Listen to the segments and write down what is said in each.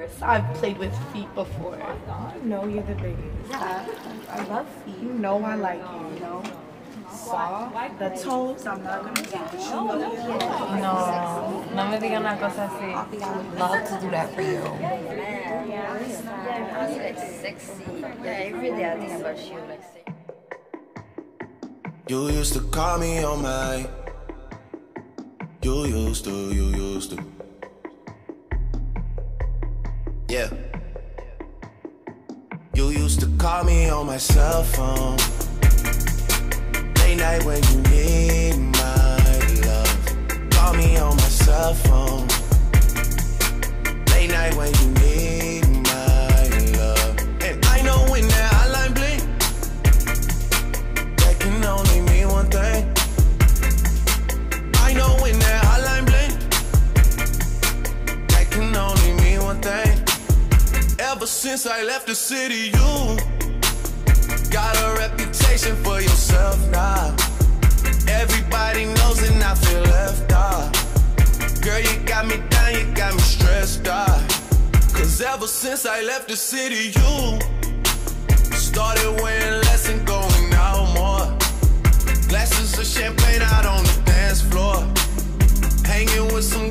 course, I've played with feet before. You know you're the biggest. I, I love feet. You know I like you. You know. Saw the toes. I'm not gonna touch. You know you're the biggest. No, no me diga una cosa así. Love to do that for you. Yeah, I was like sexy. Yeah, every day I think about you like sexy. You used to call me on my. You used to, you used to. Yeah. You used to call me on my cell phone. Late night when you since I left the city, you got a reputation for yourself now. Everybody knows and I feel left out. Girl, you got me down, you got me stressed out. Cause ever since I left the city, you started wearing less and going out more. Glasses of champagne out on the dance floor. Hanging with some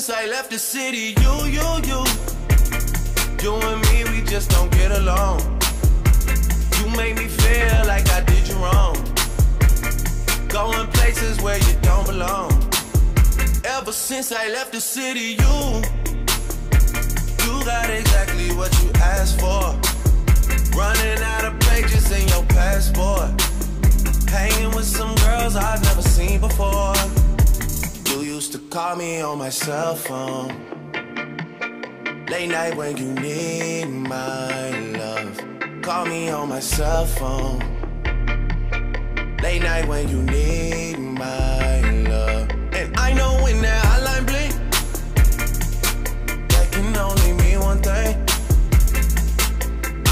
since I left the city, you, you, you, you and me, we just don't get along. You make me feel like I did you wrong. Going places where you don't belong. Ever since I left the city, you, you got exactly what you asked for. Call me on my cell phone. Late night when you need my love. Call me on my cell phone. Late night when you need my love. And I know when that hotline bling, that can only mean one thing.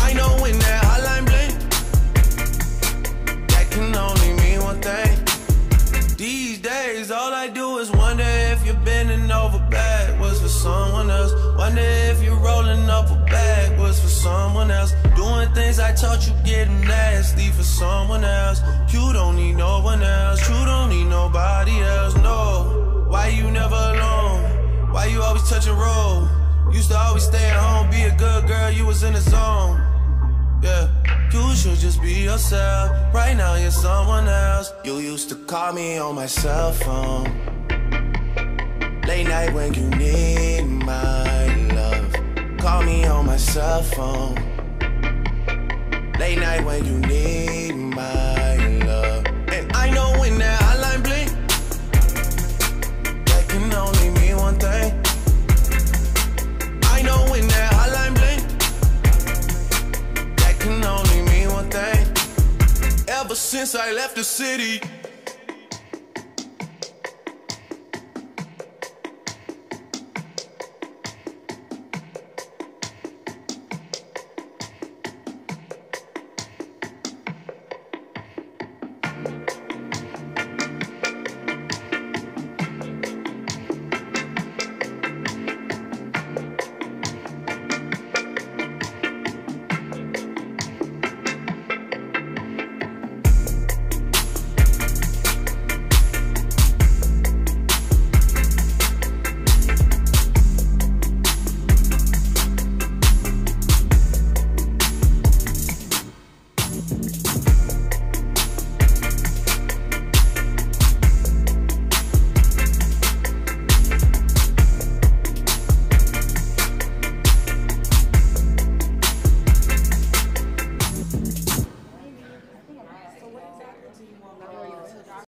I know when that hotline bling, that can only mean one thing. These days, all I do is wonder you're bending over backwards for someone else. Wonder if you're rolling up a Backwoods for someone else. Doing things I taught you getting nasty for someone else. You don't need no one else. You don't need nobody else. No. Why you never alone? Why you always touch and roll? Used to always stay at home, be a good girl. You was in the zone. Yeah, you should just be yourself. Right now, you're someone else. You used to call me on my cell phone. Late night when you need my love. Call me on my cell phone. Late night when you need my love. And I know when that hotline bling, that can only mean one thing. I know when that hotline bling that can only mean one thing. Ever since I left the city,